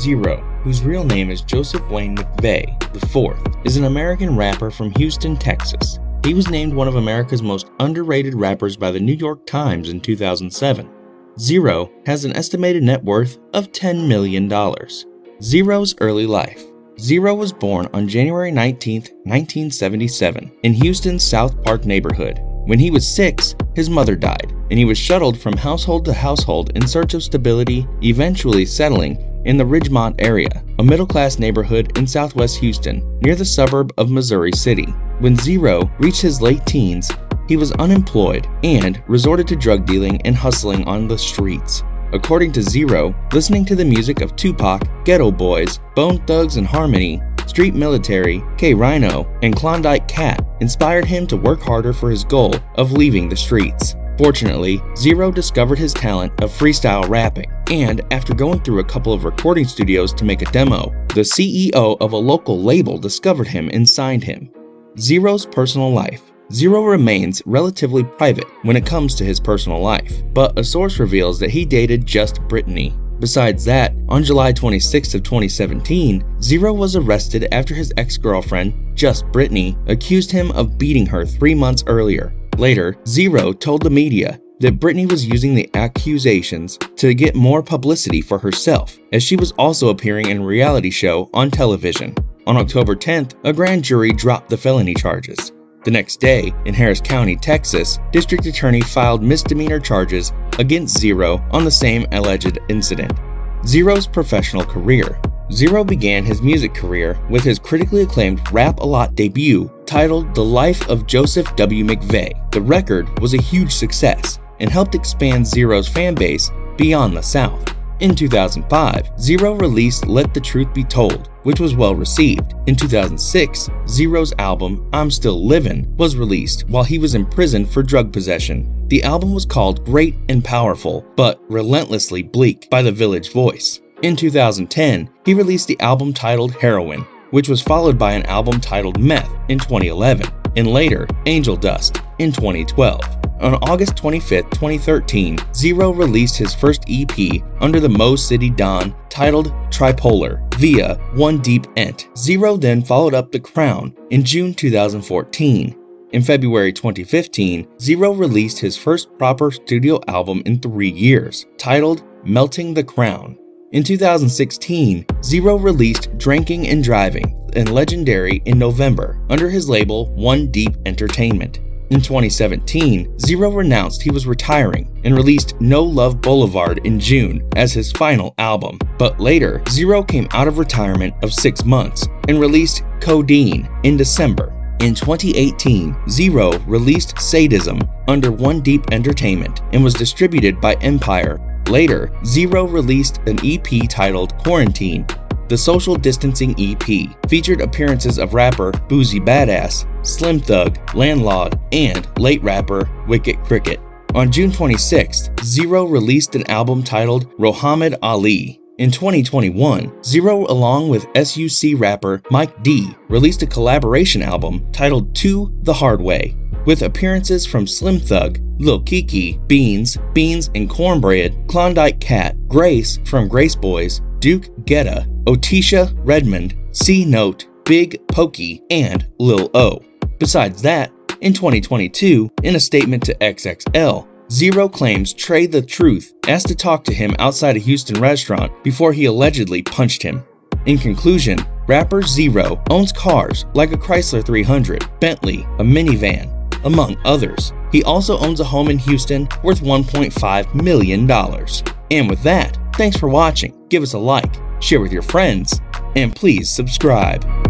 Z-Ro, whose real name is Joseph Wayne McVey IV, is an American rapper from Houston, Texas. He was named one of America's most underrated rappers by the New York Times in 2007. Z-Ro has an estimated net worth of $10 million. Z-Ro's early life. Z-Ro was born on January 19, 1977, in Houston's South Park neighborhood. When he was six, his mother died, and he was shuttled from household to household in search of stability, eventually settling in the Ridgemont area, a middle class neighborhood in southwest Houston, near the suburb of Missouri City. When Z-Ro reached his late teens, he was unemployed and resorted to drug dealing and hustling on the streets. According to Z-Ro, listening to the music of Tupac, Geto Boys, Bone Thugs and Harmony, Street Military, K-Rino, and Klondike Kat inspired him to work harder for his goal of leaving the streets. Fortunately, Z-Ro discovered his talent of freestyle rapping, and after going through a couple of recording studios to make a demo, the CEO of a local label discovered him and signed him. Z-Ro's personal life. Z-Ro remains relatively private when it comes to his personal life, but a source reveals that he dated just Brittany. Besides that, on July 26 of 2017, Z-Ro was arrested after his ex-girlfriend, Just Brittany, accused him of beating her three months earlier. Later, Z-Ro told the media that Brittany was using the accusations to get more publicity for herself, as she was also appearing in a reality show on television. On October 10th, a grand jury dropped the felony charges. The next day, in Harris County, Texas, District Attorney filed misdemeanor charges against Z-Ro on the same alleged incident. Z-Ro's professional career. Z-Ro began his music career with his critically acclaimed Rap-A-Lot debut titled The Life of Joseph W. McVey. The record was a huge success and helped expand Z-Ro's fan base beyond the South. In 2005, Z-Ro released Let the Truth Be Told, which was well received. In 2006, Z-Ro's album I'm Still Livin' was released while he was in prison for drug possession. The album was called Great and Powerful, but relentlessly bleak by the Village Voice. In 2010, he released the album titled Heroin, which was followed by an album titled Meth in 2011, and later Angel Dust in 2012. On August 25, 2013, Z-Ro released his first EP under the Mo City Don titled Tripolar via One Deep Ent. Z-Ro then followed up The Crown in June 2014. In February 2015, Z-Ro released his first proper studio album in three years, titled Melting the Crown. In 2016, Z-Ro released Drinking and Driving and Legendary in November under his label One Deep Entertainment. In 2017, Z-Ro announced he was retiring and released No Love Boulevard in June as his final album. But later, Z-Ro came out of retirement of six months and released Codeine in December. In 2018, Z-Ro released Sadism under One Deep Entertainment and was distributed by Empire. Later, Z-Ro released an EP titled Quarantine the Social Distancing EP featured appearances of rapper Boosie Badazz, Slim Thug, Landlord, and late rapper Wicked Cricket. On June 26th, Z-Ro released an album titled Rohammad Ali. In 2021, Z-Ro, along with SUC rapper Mike D, released a collaboration album titled To the Hard Way, with appearances from Slim Thug, Lil Keke, Beans, Beans and Cornbread, Klondike Kat, Grace from Grace Boys, Duke Getta, Otisha Redmond, C Note, Big Pokey, and Lil O. Besides that, in 2022, in a statement to XXL, Z-Ro claims Trae the Truth asked to talk to him outside a Houston restaurant before he allegedly punched him. In conclusion, rapper Z-Ro owns cars like a Chrysler 300, Bentley, a minivan, among others. He also owns a home in Houston worth $1.5 million. And with that, thanks for watching. Give us a like, share with your friends, and please subscribe.